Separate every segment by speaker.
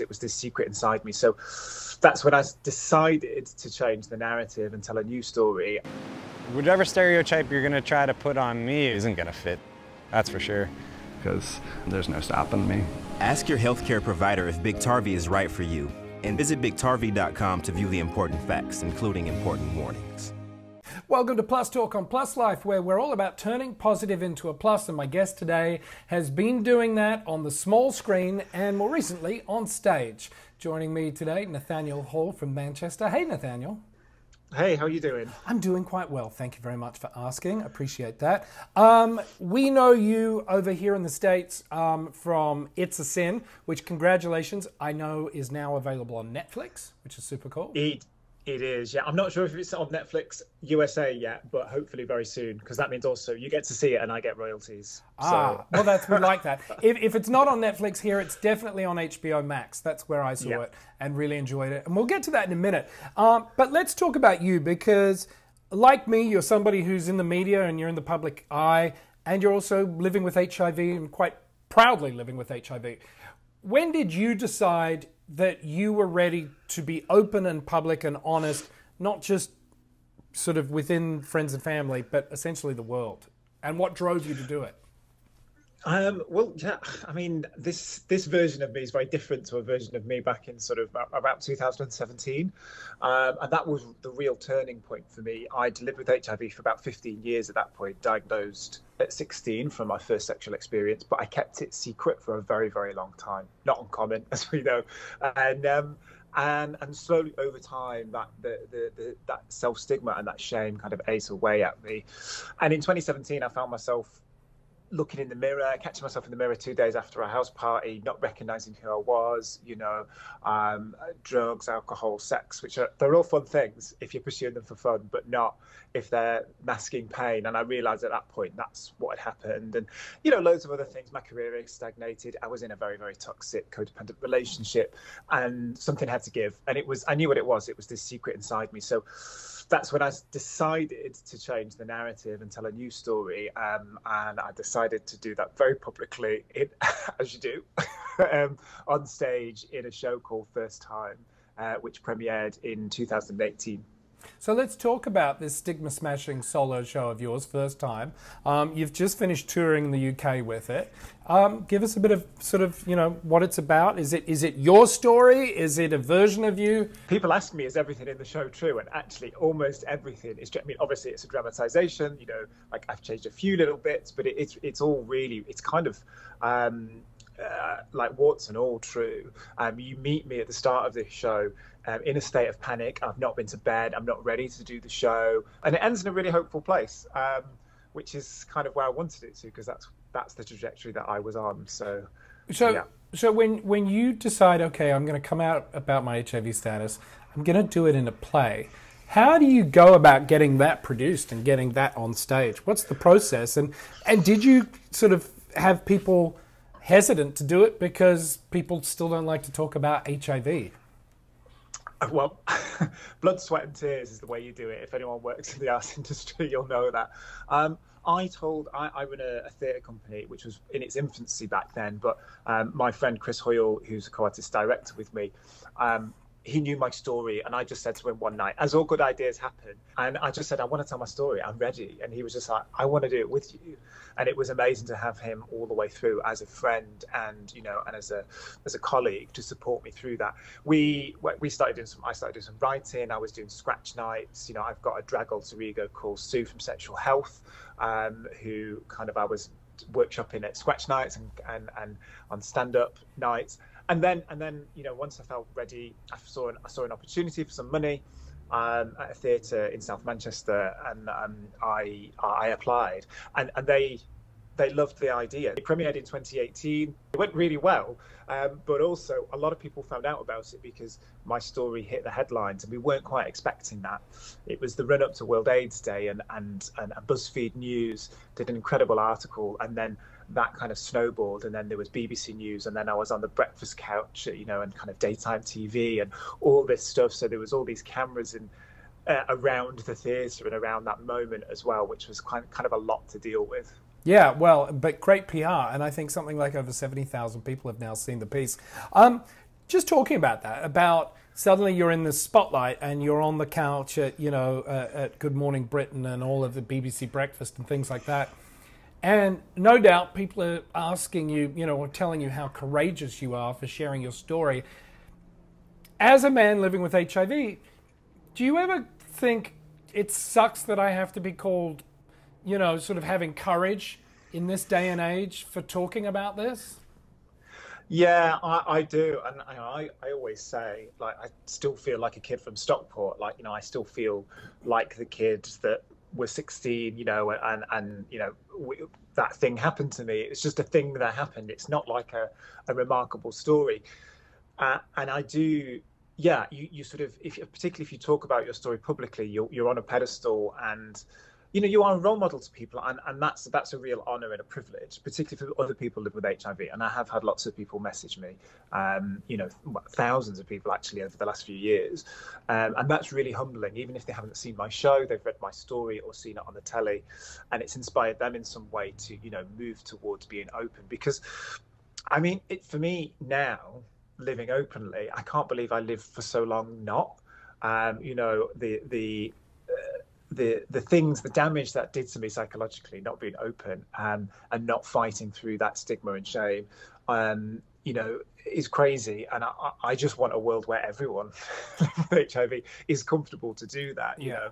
Speaker 1: it was this secret inside me. So that's when I decided to change the narrative and tell a new story.
Speaker 2: Whatever stereotype you're going to try to put on me isn't going to fit. That's for sure.
Speaker 3: Because there's no stopping me.
Speaker 4: Ask your healthcare provider if Biktarvy is right for you. And visit Biktarvy.com to view the important facts, including important warnings.
Speaker 5: Welcome to Plus Talk on Plus Life, where we're all about turning positive into a plus. And my guest today has been doing that on the small screen and more recently on stage. Joining me today, Nathaniel Hall from Manchester. Hey, Nathaniel.
Speaker 1: Hey, how are you doing?
Speaker 5: I'm doing quite well. Thank you very much for asking. Appreciate that. Um, we know you over here in the States um, from It's a Sin, which, congratulations, I know is now available on Netflix, which is super cool.
Speaker 1: It it is, yeah. I'm not sure if it's on Netflix USA yet, but hopefully very soon, because that means also you get to see it and I get royalties.
Speaker 5: Ah, so. well, that's we like that. If, if it's not on Netflix here, it's definitely on HBO Max. That's where I saw yeah. it and really enjoyed it, and we'll get to that in a minute. Um, but let's talk about you because, like me, you're somebody who's in the media and you're in the public eye, and you're also living with HIV and quite proudly living with HIV. When did you decide that you were ready to be open and public and honest, not just sort of within friends and family, but essentially the world? And what drove you to do it?
Speaker 1: Um, well, yeah, I mean, this this version of me is very different to a version of me back in sort of about 2017, um, and that was the real turning point for me. I'd lived with HIV for about 15 years at that point, diagnosed at 16 from my first sexual experience, but I kept it secret for a very, very long time. Not uncommon, as we know, and. Um, and and slowly over time that the, the, the that self stigma and that shame kind of ate away at me and in 2017 i found myself looking in the mirror, catching myself in the mirror two days after a house party, not recognizing who I was, you know, um, drugs, alcohol, sex, which are they're all fun things if you're pursuing them for fun, but not if they're masking pain. And I realized at that point that's what had happened. And, you know, loads of other things. My career stagnated. I was in a very, very toxic, codependent relationship and something had to give. And it was, I knew what it was. It was this secret inside me. So, that's when I decided to change the narrative and tell a new story. Um, and I decided to do that very publicly, in, as you do, um, on stage in a show called First Time, uh, which premiered in 2018.
Speaker 5: So let's talk about this stigma smashing solo show of yours, first time. Um, you've just finished touring the UK with it. Um, give us a bit of sort of you know what it's about. Is it is it your story? Is it a version of you?
Speaker 1: People ask me, is everything in the show true? And actually, almost everything is. I mean, obviously, it's a dramatization. You know, like I've changed a few little bits, but it, it's it's all really it's kind of. Um, uh, like warts and all true. Um, you meet me at the start of this show um, in a state of panic. I've not been to bed. I'm not ready to do the show, and it ends in a really hopeful place, um, which is kind of where I wanted it to because that's that's the trajectory that I was on. So,
Speaker 5: so yeah. so when when you decide, okay, I'm going to come out about my HIV status, I'm going to do it in a play. How do you go about getting that produced and getting that on stage? What's the process? And and did you sort of have people hesitant to do it because people still don't like to talk about HIV?
Speaker 1: well, blood, sweat, and tears is the way you do it. If anyone works in the arts industry, you'll know that. Um, I told I, I run a, a theatre company which was in its infancy back then, but um, my friend Chris Hoyle, who's a co-artist director with me, um, he knew my story and i just said to him one night as all good ideas happen and i just said i want to tell my story i'm ready and he was just like i want to do it with you and it was amazing to have him all the way through as a friend and you know and as a as a colleague to support me through that. We we started doing some i started doing some writing i was doing scratch nights you know i've got a drag alter ego called sue from sexual health um, who kind of i was workshopping at scratch nights and and, and on stand up nights and then and then you know once I felt ready, I saw an, I saw an opportunity for some money um, at a theatre in South Manchester, and um, I I applied, and and they they loved the idea. It premiered in 2018. It went really well, um, but also a lot of people found out about it because my story hit the headlines, and we weren't quite expecting that. It was the run up to World AIDS Day, and and and BuzzFeed News did an incredible article, and then that kind of snowballed and then there was BBC News and then I was on the breakfast couch you know and kind of daytime TV and all this stuff so there was all these cameras and uh, around the theatre and around that moment as well which was kind kind of a lot to deal with
Speaker 5: yeah well but great PR and I think something like over 70,000 people have now seen the piece um, just talking about that, about suddenly you're in the spotlight and you're on the couch at, you know, uh, at Good Morning Britain and all of the BBC Breakfast and things like that. And no doubt people are asking you, you know, or telling you how courageous you are for sharing your story. As a man living with HIV, do you ever think it sucks that I have to be called, you know, sort of having courage in this day and age for talking about this?
Speaker 1: Yeah, I, I do, and I, I always say, like, I still feel like a kid from Stockport. Like, you know, I still feel like the kids that were 16, you know, and and you know, we, that thing happened to me. It's just a thing that happened. It's not like a, a remarkable story, uh, and I do. Yeah, you, you sort of, if particularly if you talk about your story publicly, you're you're on a pedestal, and you know you are a role model to people and, and that's that's a real honor and a privilege particularly for other people live with hiv and i have had lots of people message me um, you know thousands of people actually over the last few years. Um, and that's really humbling. Even if they haven't seen my show they've read my story or seen it on the telly and it's inspired them in some way to you know move towards being open. Because i mean it for me now living openly i can't believe i lived for so long not. Um, you know the the the the things, the damage that did to me psychologically, not being open and and not fighting through that stigma and shame, um, you know, is crazy. And I, I just want a world where everyone with HIV is comfortable to do that. You yeah. know.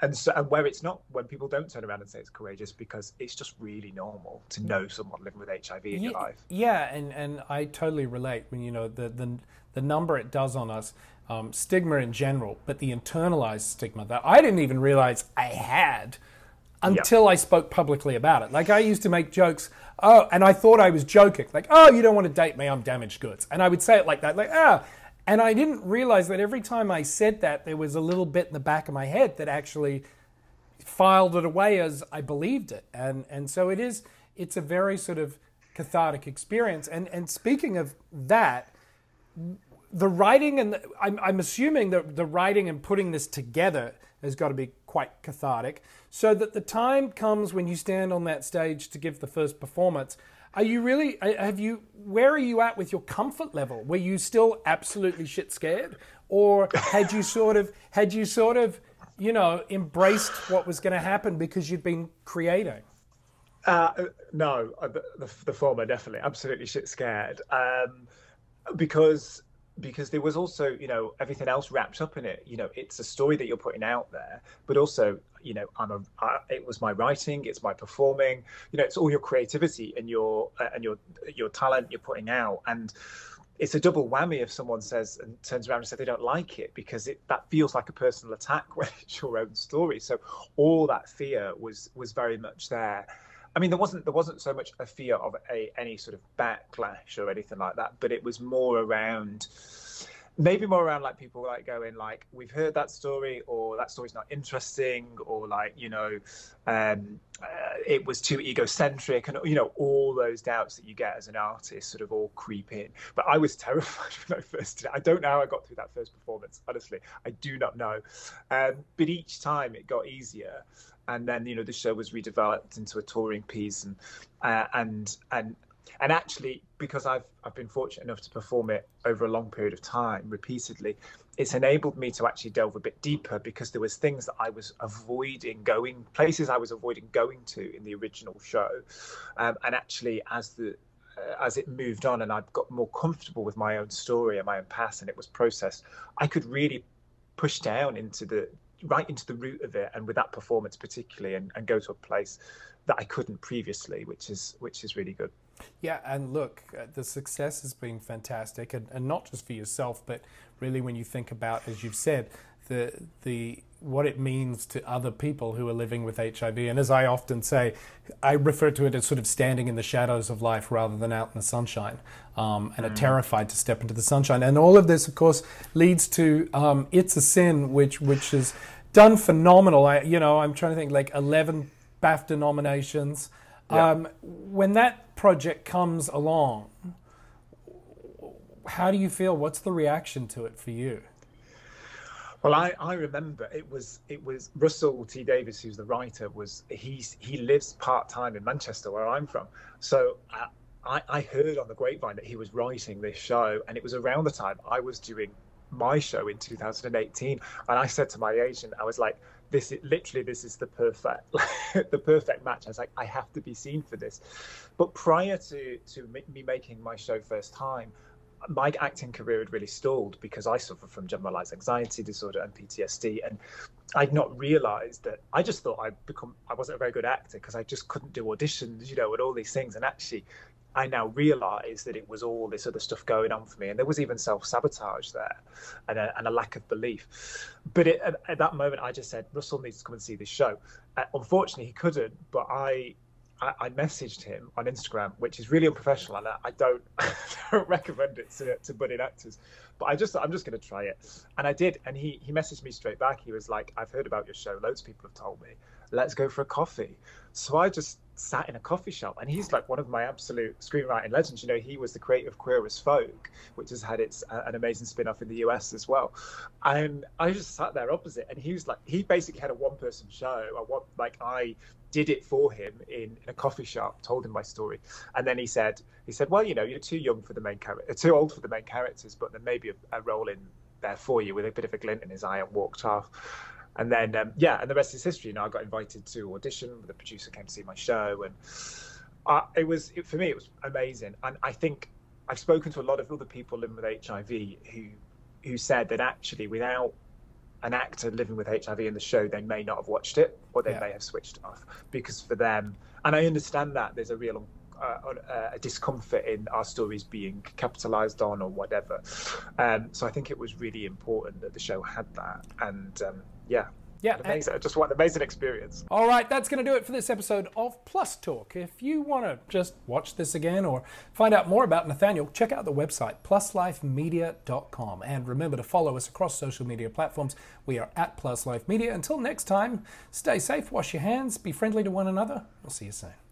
Speaker 1: And, so, and where it's not, when people don't turn around and say it's courageous, because it's just really normal to know someone living with HIV in
Speaker 5: yeah,
Speaker 1: your life.
Speaker 5: Yeah, and, and I totally relate. When you know the, the the number it does on us, um, stigma in general, but the internalized stigma that I didn't even realize I had until yep. I spoke publicly about it. Like I used to make jokes, oh, and I thought I was joking, like, oh, you don't want to date me, I'm damaged goods. And I would say it like that, like, ah. And I didn't realize that every time I said that, there was a little bit in the back of my head that actually filed it away as I believed it. And, and so it is, it's a very sort of cathartic experience. And, and speaking of that, the writing and the, I'm, I'm assuming that the writing and putting this together has got to be quite cathartic. So that the time comes when you stand on that stage to give the first performance are you really have you where are you at with your comfort level? Were you still absolutely shit scared? Or had you sort of had you sort of you know embraced what was going to happen because you'd been creating?
Speaker 1: Uh, no uh, the, the, the, former definitely. Absolutely shit scared. Um, because because there was also you know everything else wrapped up in it. You know it's a story that you're putting out there but also you know i'm a I, it was my writing it's my performing you know it's all your creativity and your uh, and your your talent you're putting out. And it's a double whammy if someone says and turns around and says they don't like it because it that feels like a personal attack when it's your own story. So all that fear was was very much there I mean, there wasn't there wasn't so much a fear of a any sort of backlash or anything like that, but it was more around maybe more around like people like going like we've heard that story or that story's not interesting or like you know um, uh, it was too egocentric and you know all those doubts that you get as an artist sort of all creep in. But i was terrified when i first did it. I don't know how i got through that first performance honestly. I do not know. Um, but each time it got easier and then you know the show was redeveloped into a touring piece and uh, and and and actually because I've I've been fortunate enough to perform it over a long period of time repeatedly it's enabled me to actually delve a bit deeper because there was things that I was avoiding going places I was avoiding going to in the original show. Um, and actually as the uh, as it moved on and I got more comfortable with my own story and my own past and it was processed I could really push down into the right into the root of it and with that performance particularly and, and go to a place that I couldn't previously which is which is really good
Speaker 5: yeah and look uh, the success has been fantastic and, and not just for yourself but really when you think about as you've said the the what it means to other people who are living with HIV. And as I often say, I refer to it as sort of standing in the shadows of life rather than out in the sunshine, um, and mm. are terrified to step into the sunshine. And all of this, of course, leads to um, "It's a Sin," which which is done phenomenal. I, you know, I'm trying to think like 11 BAFTA nominations. Yeah. Um, when that project comes along, how do you feel? What's the reaction to it for you?
Speaker 1: Well, I, I remember it was it was Russell T Davies, who's the writer, was he's he lives part time in Manchester, where I'm from. So uh, I, I heard on the grapevine that he was writing this show, and it was around the time I was doing my show in 2018 and i said to my agent i was like this is literally this is the perfect the perfect match i was like i have to be seen for this but prior to to me making my show first time my acting career had really stalled because I suffer from generalized anxiety disorder and PTSD, and I'd not realized that. I just thought I'd become I wasn't a very good actor because I just couldn't do auditions, you know, and all these things. And actually, I now realize that it was all this other stuff going on for me, and there was even self sabotage there, and a, and a, lack of belief. But it, at, at, that moment, I just said Russell needs to come and see this show. Uh, unfortunately, he couldn't, but I I, I, messaged him on Instagram, which is really unprofessional, and I don't, don't recommend it to, to budding actors. But I just, I'm just going to try it, and I did. And he he messaged me straight back. He was like, "I've heard about your show. Loads of people have told me. Let's go for a coffee." So I just sat in a coffee shop, and he's like one of my absolute screenwriting legends. You know, he was the creator of Queer as Folk, which has had its uh, an amazing spin off in the US as well. And I just sat there opposite, and he was like, he basically had a one person show. I want like I did it for him in, in a coffee shop, told him my story, and then he said, he said, well, you know, you're too young for the main character, too old for the main characters, but there may be a, a role in there for you with a bit of a glint in his eye, and walked off and then um, yeah, and the rest is history. You know, I got invited to audition. The producer came to see my show, and uh, it was it, for me it was amazing. And I think I've spoken to a lot of other people living with HIV who who said that actually without an actor living with HIV in the show, they may not have watched it or they yeah. may have switched off because for them, and I understand that there's a real uh, uh, a discomfort in our stories being capitalized on or whatever. Um, so I think it was really important that the show had that, and um, yeah.
Speaker 5: Yeah,
Speaker 1: amazing. Eh. just what an amazing experience.
Speaker 5: All right, that's going to do it for this episode of Plus Talk. If you want to just watch this again or find out more about Nathaniel, check out the website pluslifemedia.com. And remember to follow us across social media platforms. We are at Plus Life Media. Until next time, stay safe, wash your hands, be friendly to one another. We'll see you soon.